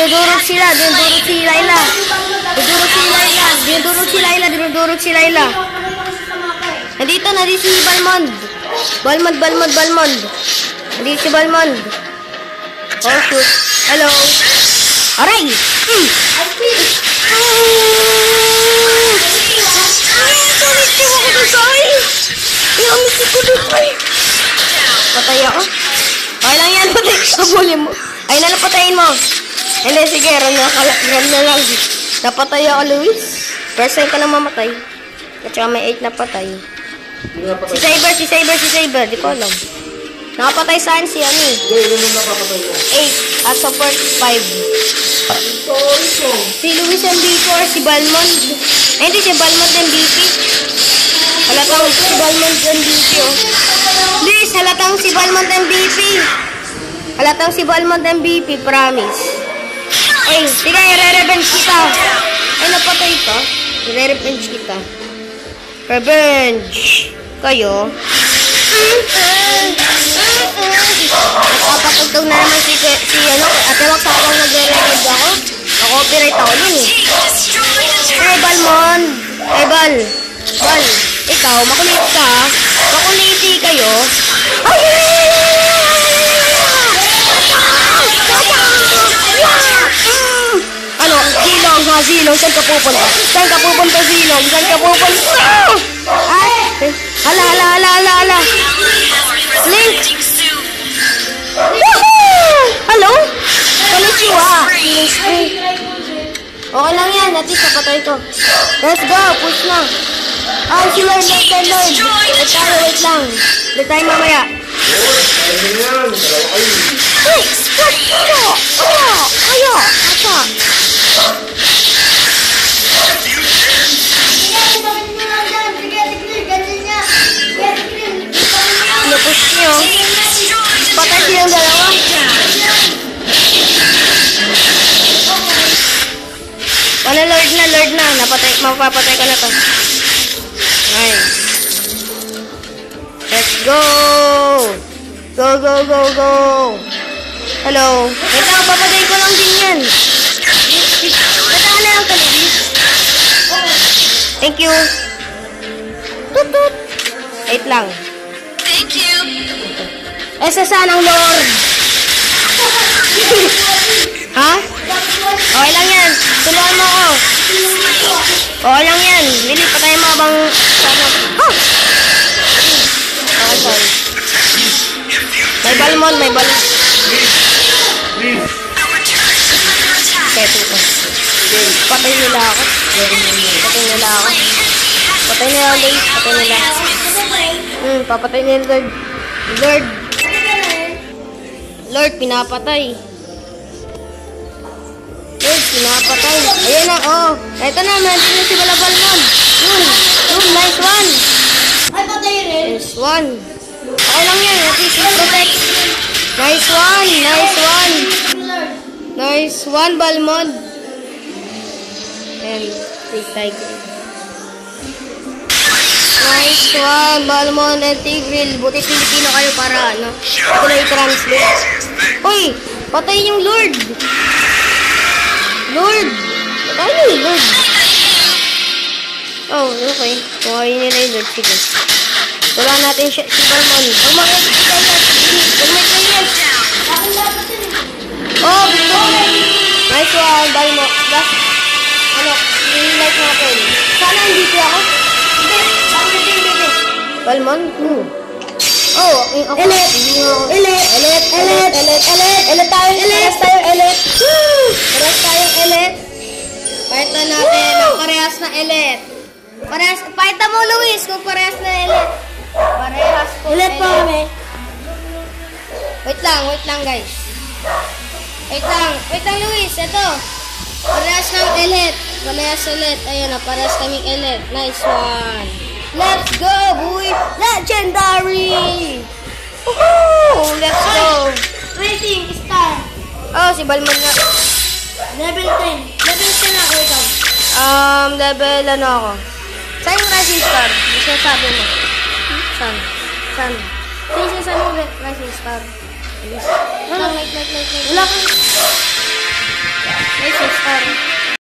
dinudurog sila, dinudurog si Laila. Dinudurog si Laila, dinudurog si Laila, dinudurog si Laila. Nandito, nandito si Balmond. Balmond, Balmond, Balmond. Nandito si Balmond. Oh, shoot. Hello. Aray! Mm. Patay ako. Okay lang yan, patay. Habulin mo. Ay, nalapatayin mo. Hindi, sige, ram na, ram na lang. Napatay ako, Luis. First time ka na mamatay. At saka may 8 na patay. Si. Saber, si Saber, si Saber. Di ko alam. Nakapatay sa akin si ano eh. Hindi, yun yung napapatay ko. 8 at support 5. Sorry ko. Si Luis MVP or si Balmond. Eh, hindi si Balmond MVP. Halatang si Balmond MVP oh. Luis, halatang si Balmond MVP. Halatang si Balmond MVP, promise. Ay, sige, i-revenge kita. Ay, napatay ka. I-revenge kita. Revenge. Kayo. Nakapatugtog na naman si, si ano, ate wag sa akong nagre-record ako. Na-copyright ako dun eh. Hey, Balmon. Hey, Bal. Bal, ikaw, makulit ka. Makuliti kayo. Ay! Zilong. Saan ka pupunta? Saan ka pupunta, Zilong? Saan ka pupunta? Ay! Hala, hala, hala, hala, hala. Link! Woohoo! Hello? Konnichiwa. Okay lang yan. At least napatay ko. Let's go. Push na. Ay, si Lord, Lord, Lord, Lord. Wait tayo, wait lang. Wait tayo mamaya. Dalawa kayo. Ay! Ayo! Ayo! Ayo! Mapapatay ko na to. Nice. Let's go! Go, go, go, go! Hello? Wait lang, papatay ko lang din yan. Bataan na lang talibis. Thank you. Tut, tut. Wait lang. Thank you. Esa sanang Lord. ha? Okay lang yan. Tulungan mo ako. Okay lang yan. Bili pa tayo mga bang... Ha? Okay, sorry. May balmon, may bal... Please. Kaya ito. Patay nila ako. Patay nila ako. Patay nila guys. Patay nila. Hmm, papatay nila Lord. Lord. Lord, pinapatay. Pinapatay. Ayan na, oh. Ito na, nandito na si Balabalmon. Yun. Yun, nice one. Nice one. Okay lang yan. At least protect. Nice one. Nice one. Nice one, Balmond. And big tiger. Nice one, Balmond and Tigril. Buti Pilipino kayo para ano. Ito na i-translate. Uy! Patay yung Lord! Lord! Yung Lord! Oh, okay. Kuhain nila yung Lord. Sige. Wala natin siya, mag-exit Huwag mag-exit Oh, victory! Nice one, Balmo. Last, ano, i-like natin. Sana hindi ako. Hindi, bakit hindi. Balmon? Hmm. Oh, ako. Elit! Elit! Elit! Elit! Elit! Elit! Elit tayo! Elit! tayo! Elit! Woo! Na elit. Parehas, pakita mo, Luis, kung parehas na elit. Parehas po elit. po kami. Wait lang, wait lang, guys. Wait lang. Wait lang, Luis. Ito. Parehas ng elite. Parehas elite. Ayun na, parehas kaming elite. Nice one. Let's go, boy. Legendary. Woohoo! Let's go. Rating star. Oh, si Balmon na. Level 10. Level 10 ako ikaw. Um, level ano ako? Saan yung rising star? Sinasabi mo. Saan? Saan? Saan yung sinasabi mo rising star? Wala. Wala. Wala. Wala. Rising star.